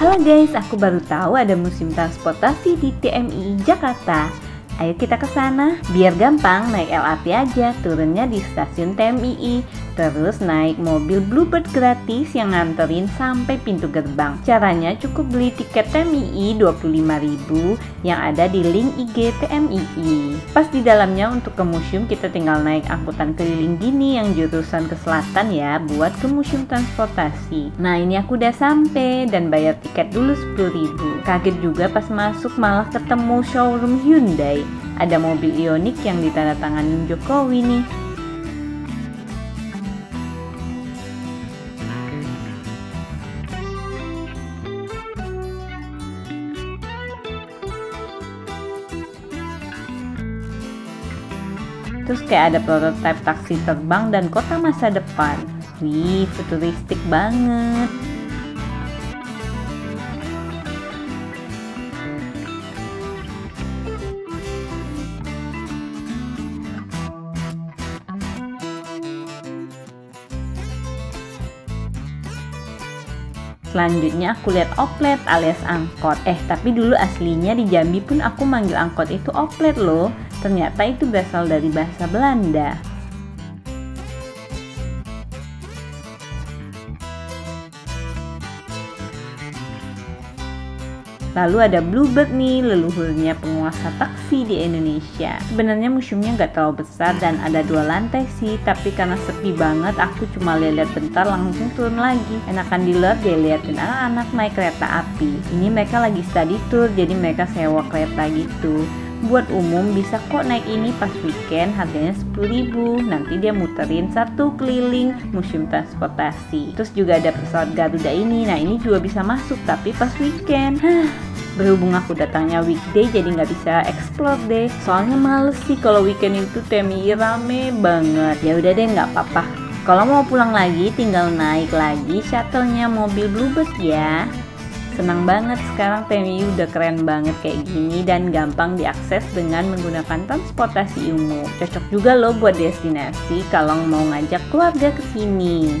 Halo guys, aku baru tahu ada musim transportasi di TMI Jakarta. Ayo kita ke sana. Biar gampang, naik LRT aja, turunnya di stasiun TMII. Terus naik mobil Bluebird gratis yang nganterin sampai pintu gerbang. Caranya cukup beli tiket TMII 25.000 yang ada di link IG TMII. Pas di dalamnya untuk ke museum kita tinggal naik angkutan keliling gini yang jurusan ke selatan ya buat ke museum transportasi. Nah ini aku udah sampai dan bayar tiket dulu 10.000. Kaget juga pas masuk malah ketemu showroom Hyundai. Ada mobil Ioniq yang ditandatangani Jokowi nih. Terus kayak ada prototipe taksi terbang dan kota masa depan. Wih, futuristik banget. Selanjutnya aku lihat oplet alias angkot. Eh, tapi dulu aslinya di Jambi pun aku manggil angkot itu oplet loh. Ternyata itu berasal dari bahasa Belanda. Lalu ada Bluebird nih, leluhurnya penguasa taksi di Indonesia. Sebenarnya museumnya nggak terlalu besar dan ada dua lantai sih, tapi karena sepi banget, aku cuma lihat-lihat bentar langsung turun lagi. Enakan di luar dia liatin anak-anak naik kereta api. Ini mereka lagi study tour, jadi mereka sewa kereta gitu buat umum bisa kok naik ini pas weekend harganya 10.000 nanti dia muterin satu keliling museum transportasi terus juga ada pesawat Garuda ini nah ini juga bisa masuk tapi pas weekend berhubung aku datangnya weekday jadi nggak bisa explore deh soalnya males sih kalau weekend itu TMI rame banget ya udah deh nggak apa-apa kalau mau pulang lagi tinggal naik lagi shuttle-nya mobil Bluebird ya Senang banget sekarang TMI udah keren banget kayak gini dan gampang diakses dengan menggunakan transportasi umum. Cocok juga loh buat destinasi kalau mau ngajak keluarga ke sini.